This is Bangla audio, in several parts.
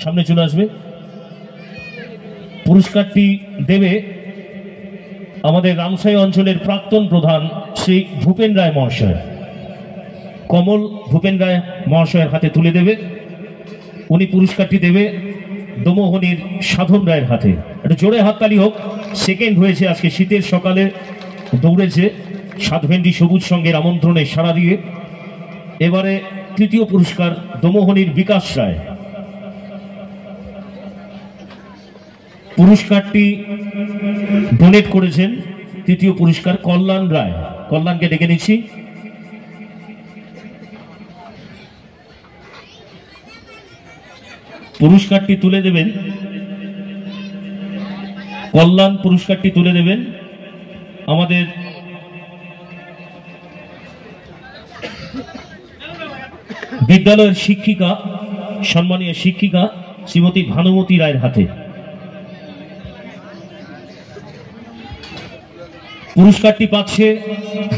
সামনে চলে আসবে। পুরস্কারটি দেবে আমাদের রামসাই অঞ্চলের প্রাক্তন প্রধান শ্রী ভূপেন রায় মহাশয়। কমল ভূপেন রায় মহাশয়ের হাতে তুলে দেবে। উনি পুরস্কারটি দেবে দমোহনির সাধন রায়ের হাতে। একটা জোরে হাততালি হোক। সেকেন্ড হয়েছে আজকে শীতের সকালে দৌড়েছে সাতভেন্ডি সবুজ সঙ্গের আমন্ত্রণে সাড়া দিয়ে। এবারে তৃতীয় পুরস্কার দমোহনির বিকাশ রায়। পুরস্কারটি ডোনেট করেছেন তৃতীয় পুরস্কার কল্যাণ রায়। কল্যাণকে ডেকে নিচ্ছি। পুরস্কারটি তুলে দেবেন। কল্যাণ পুরস্কারটি তুলে দেবেন। আমাদের বিদ্যালয়ের শিক্ষিকা, সম্মানীয় শিক্ষিকা শ্রীমতী ভানুমতী রায়ের হাতে। পুরস্কারটি পাচ্ছে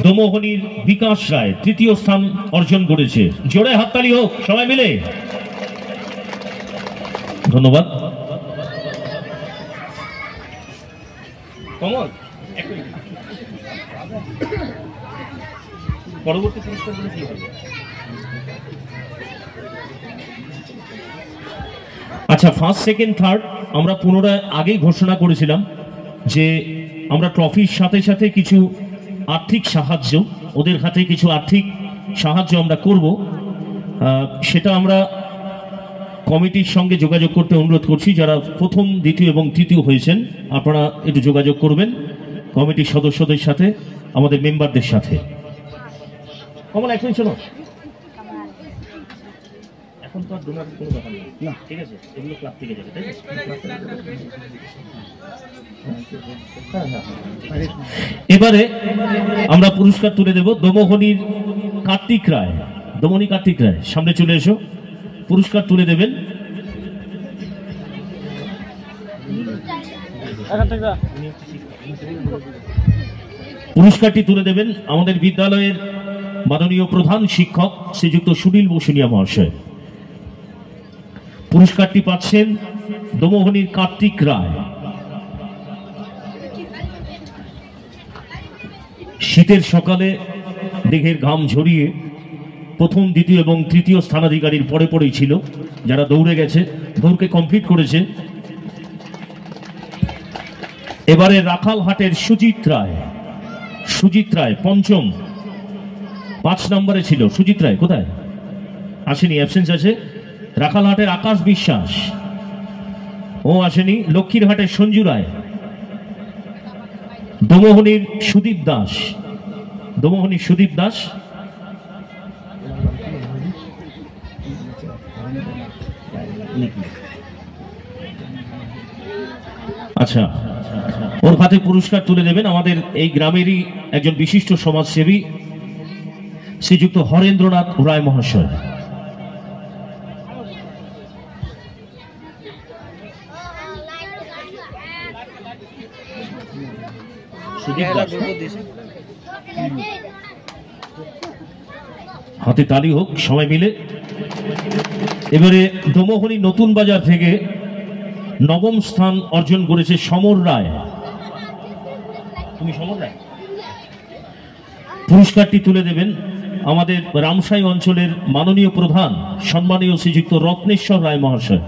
দমোহনির বিকাশ রায় তৃতীয় স্থান অর্জন করেছে। জোরে হাততালি হোক সবাই মিলে। ধন্যবাদ। কমল পরবর্তী পুরস্কারগুলো কি হবে? আচ্ছা ফার্স্ট সেকেন্ড থার্ড আমরা পুনরায় আগেই ঘোষণা করেছিলাম যে আমরা ট্রফির সাথে সাথে কিছু আর্থিক সাহায্য, ওদের হাতে কিছু আর্থিক সাহায্য আমরা করব। সেটা আমরা কমিটির সঙ্গে যোগাযোগ করতে অনুরোধ করছি। যারা প্রথম, দ্বিতীয় এবং তৃতীয় হয়েছেন, আপনারা একটু যোগাযোগ করবেন কমিটির সদস্যদের সাথে, আমাদের মেম্বারদের সাথে। কমল এখন শোনো। এখন তো আর ডোনারের কোনো ব্যাপার নেই। না। ঠিক আছে? এগুলো ক্লাব থেকে যাবে তাই। এবারে আমরা পুরস্কার তুলে দেব দমোহনির কার্তিক রায়। দমনি কার্তিক রায় সামনে চলে এসো। পুরস্কার তুলে দেবেন। পুরস্কারটি তুলে দেবেন আমাদের বিদ্যালয়ের মাননীয় প্রধান শিক্ষক শ্রীযুক্ত সুনীল বসুনিয়া মহাশয়। পুরস্কারটি পাচ্ছেন দমোহনির কার্তিক রায়। শীতের সকালে দেহের ঘাম ঝরিয়ে প্রথম, দ্বিতীয় এবং তৃতীয় স্থানাধিকারীর পরে পরেই ছিল। যারা দৌড়ে গেছে, দৌড়কে কমপ্লিট করেছে। এবারে রাখাল হাটের সুজিত রায়। সুজিত রায় পঞ্চম। পাঁচ নম্বরে ছিল। সুজিত রায়, কোথায়? আসেনি অ্যাবসেন্স আছে। রাখালহাটের আকাশ বিশ্বাস। ও আসেনি লক্ষ্মীরহাটের সঞ্জু রায়। দমোহনির সুদীপ দাস। দমোহনির সুদীপ দাস। আচ্ছা ওর হাতে পুরস্কার তুলে দেবেন আমাদের এই গ্রামেরই একজন বিশিষ্ট সমাজসেবী, শ্রীযুক্ত হরেন্দ্রনাথ রায় মহাশয়। সুদীপ দাস। হাতে তালি হোক সবাই মিলে। এবারে দমোহনী নতুন বাজার থেকে নবম স্থান অর্জন করেছে সমর রায়। তুমি সমর রায়? পুরস্কারটি তুলে দেবেন আমাদের রামসাই অঞ্চলের মাননীয় প্রধান সম্মানীয় শ্রীযুক্ত রত্নেশ্বর রায় মহাশয়।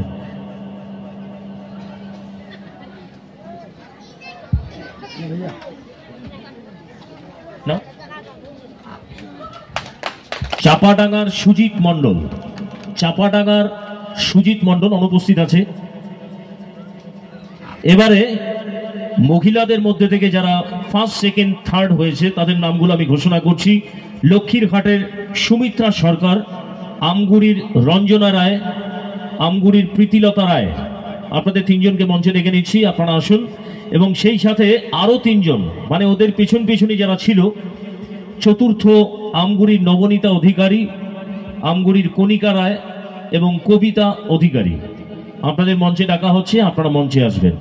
চাপাডাঙ্গার সুজিত মণ্ডল। চাপাডাঙ্গার সুজিত মণ্ডল অনুপস্থিত আছে। এবারে মহিলাদের মধ্যে থেকে যারা ফার্স্ট সেকেন্ড থার্ড হয়েছে, তাদের নামগুলো আমি ঘোষণা করছি। লক্ষ্মীরঘাটের সুমিত্রা সরকার, আমগুড়ির রঞ্জনা রায়, আমগুড়ির প্রীতিলতা রায়। আপনাদের তিনজনকে মঞ্চে ডেকে নিচ্ছি, আপনারা আসুন। এবং সেই সাথে আরও তিনজন মানে ওদের পিছন পিছনে যারা ছিল চতুর্থ আমগুড়ির নবনীতা অধিকারী আমগুড়ির কণিকা রায় এবং কবিতা অধিকারী। আপনাদের মঞ্চে ডাকা হচ্ছে, আপনারা মঞ্চে আসবেন।